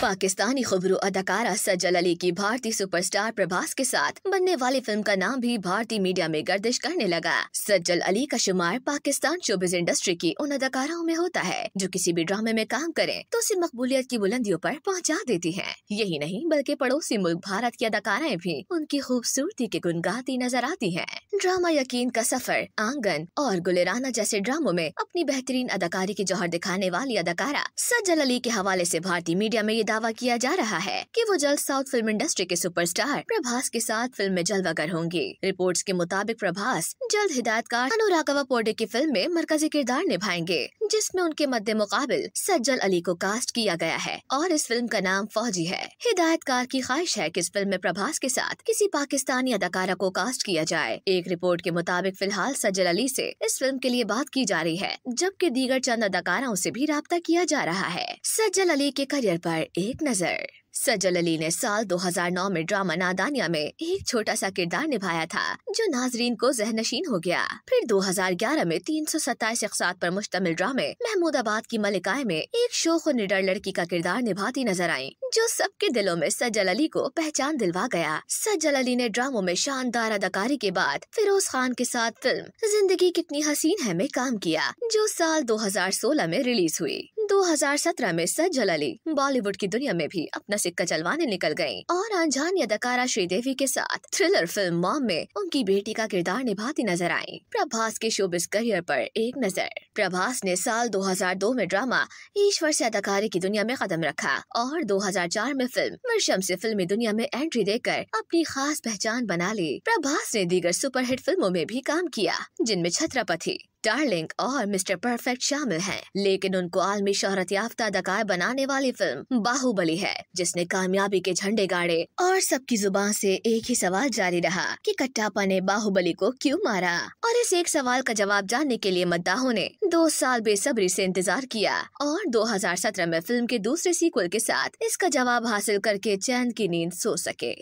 पाकिस्तानी खबरू अदाकारा सज्जल अली की भारतीय सुपरस्टार प्रभास के साथ बनने वाली फ़िल्म का नाम भी भारतीय मीडिया में गर्दिश करने लगा सज्जल अली का शुमार पाकिस्तान शोबिज इंडस्ट्री की उन अदाकाराओं में होता है, जो किसी भी ड्रामे में काम करें तो उसे मकबूलियत की बुलंदियों पर पहुँचा देती हैं। यही नहीं, बल्कि पड़ोसी मुल्क भारत की अदाकाराएँ भी उनकी खूबसूरती के गुन गाती नज़र आती है ड्रामा यकीन का सफ़र, आँगन और गुलेराना जैसे ड्रामों में अपनी बेहतरीन अदाकारी की जौहर दिखाने वाली अदाकारा सज्जल अली के हवाले ऐसी भारतीय मीडिया में ये दावा किया जा रहा है कि वो जल्द साउथ फ़िल्म इंडस्ट्री के सुपरस्टार प्रभास के साथ फ़िल्म में जलवागर होंगे। रिपोर्ट्स के मुताबिक प्रभास जल्द हिदायतकार अनुरागवा पोडे की फ़िल्म में मरकजी किरदार निभाएँगे, जिसमें उनके मध्य मुकाबिल सज्जल अली को कास्ट किया गया है और इस फ़िल्म का नाम फौजी है। हिदायतकार की ख्वाहिश है कि इस फ़िल्म में प्रभास के साथ किसी पाकिस्तानी अदाकारा को कास्ट किया जाए। एक रिपोर्ट के मुताबिक फ़िलहाल सज्जल अली से इस फ़िल्म के लिए बात की जा रही है, जबकि दीगर चंद अदाकाराओं से भी रब्ता किया जा रहा है। सज्जल अली के करियर पर एक नज़र। सज्जल अली ने साल 2009 में ड्रामा नादानिया में एक छोटा सा किरदार निभाया था, जो नाजरीन को जहनशीन हो गया। फिर 2011 में तीन सौ सत्ताईस अकसात पर मुश्तमिल ड्रामे महमूदाबाद की मलिकाए में एक शोख और निडर लड़की का किरदार निभाती नज़र आई, जो सबके दिलों में सज्जल अली को पहचान दिलवा गया। सज्जल अली ने ड्रामों में शानदार अदाकारी के बाद फिरोज खान के साथ फ़िल्म ज़िंदगी कितनी हसीन है में काम किया, जो साल 2016 में रिलीज़ हुई। 2017 में सज्जल अली बॉलीवुड की दुनिया में भी अपना सिक्का चलवाने निकल गई और अनजानी अदाकारा श्रीदेवी के साथ थ्रिलर फ़िल्म मॉम में उनकी बेटी का किरदार निभाती नज़र आई। प्रभास के शोबिस करियर पर एक नज़र। प्रभास ने साल 2002 में ड्रामा ईश्वर से अदाकारी की दुनिया में कदम रखा और 2004 में फ़िल्म मरशम से फिल्मी दुनिया में एंट्री देकर अपनी खास पहचान बना ली। प्रभास ने दीगर सुपरहिट फ़िल्मों में भी काम किया, जिनमें छत्रपति डार्लिंग और मिस्टर परफेक्ट शामिल हैं, लेकिन उनको आलमी शोहरत याफ्ता अदाकार बनाने वाली फ़िल्म बाहुबली है जिसने कामयाबी के झंडे गाड़े और सबकी ज़ुबान से एक ही सवाल जारी रहा कि कट्टापा ने बाहुबली को क्यों मारा? और इस एक सवाल का जवाब जानने के लिए मद्दाहों ने दो साल बेसब्री से इंतज़ार किया और 2017 में फ़िल्म के दूसरे सीक्वल के साथ इसका जवाब हासिल करके चैन की नींद सो सके।